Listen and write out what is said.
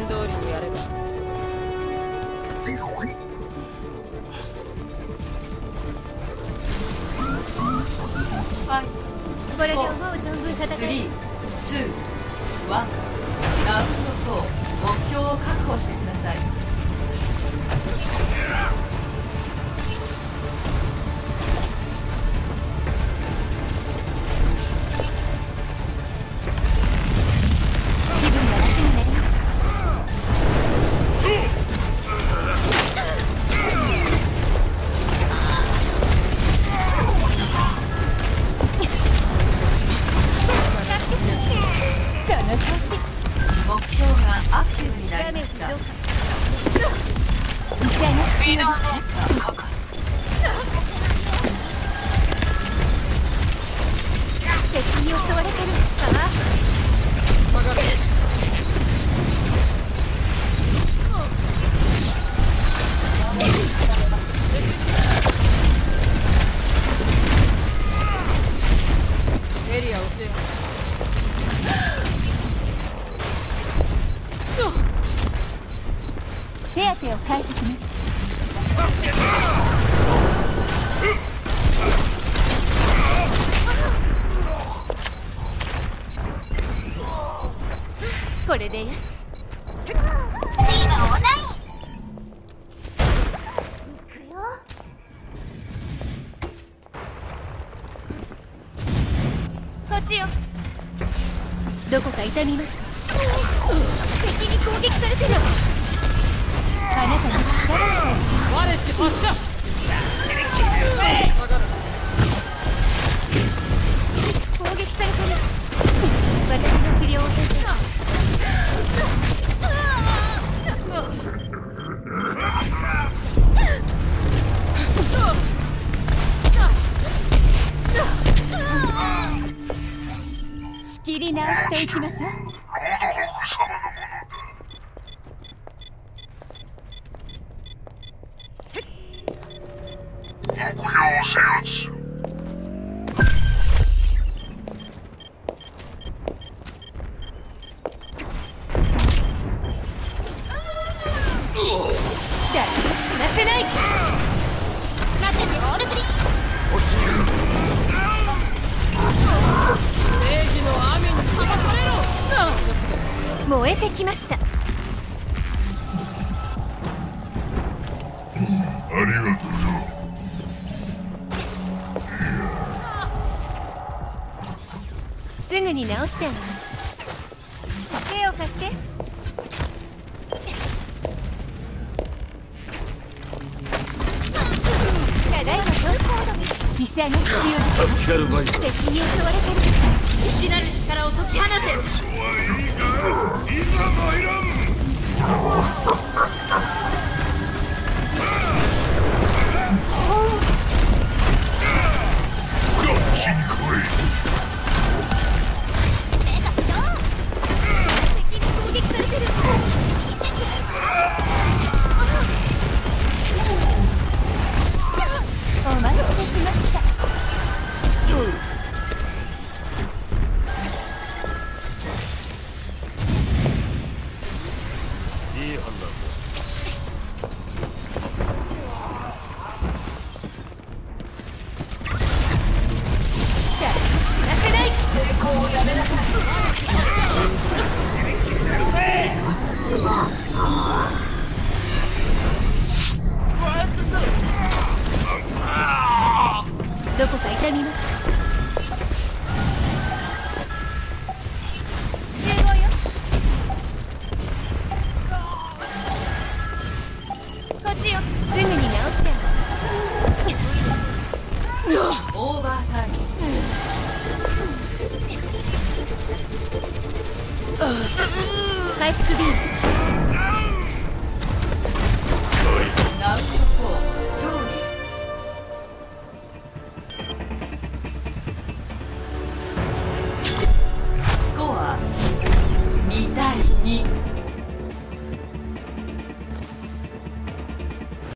言通りにやれば。これで思う存分戦え3、2、1ラウンド4目標を確保してください敵に襲われてるんですかエリアを制覇手当てを開始します。これでよし。どこか痛みますか？敵に 仕切り直していきましょう。た。ありがとうぐに直してあげます。手を貸して。ただいま医者が必要ですキャルバイ敵に襲われてる内なる力を解き放ていいかいざ参らんいい判断誰も死なせない抵抗をやめなさいオーバータイム回復ビームラウンド勝利スコア2対2